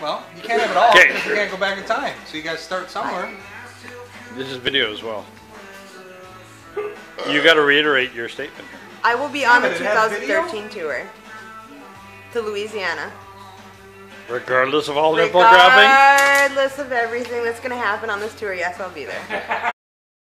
Well, you can't have it all because you can't go back in time. So you got to start somewhere. This is video as well. You got to reiterate your statement. I will be on the 2013 tour to Louisiana. Regardless of all nipple grabbing. Regardless of everything that's going to happen on this tour, yes, I'll be there.